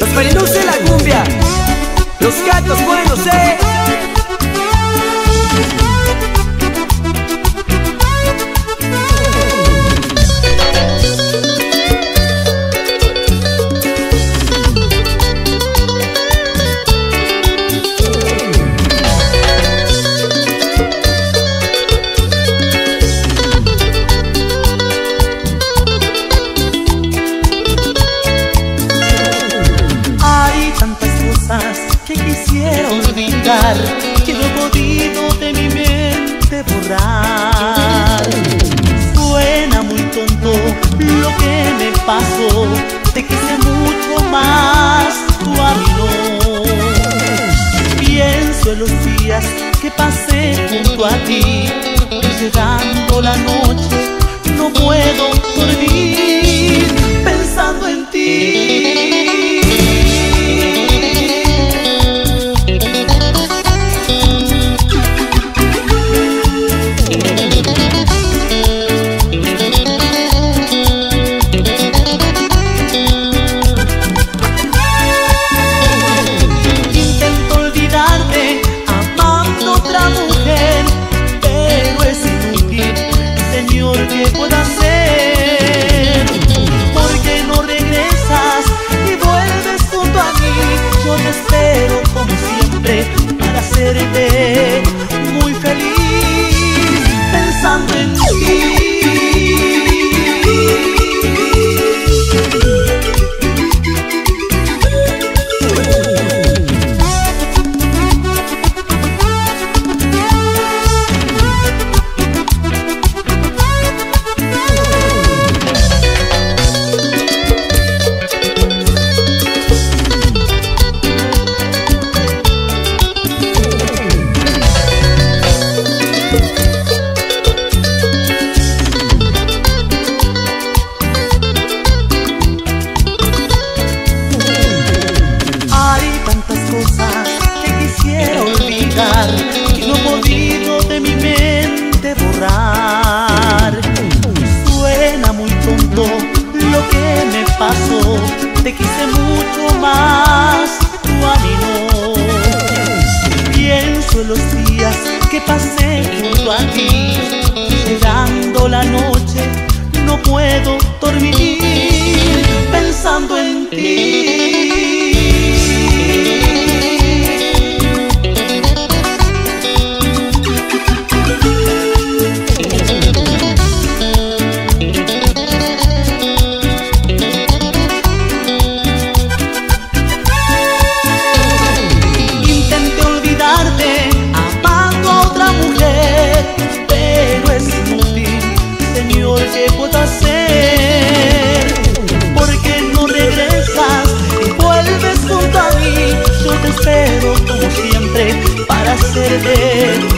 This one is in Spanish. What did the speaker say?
Los marinos de la cumbia Los gatos podido de mi mente borrar. Suena muy tonto lo que me pasó, te quise ¿qué puedo hacer? Porque no regresas y vuelves junto a mí. Yo te espero como siempre para hacerte te quise mucho más, tú a mí no. Pienso en los días que pasé junto a ti, llegando la noche, no puedo dormir espero como siempre para hacerte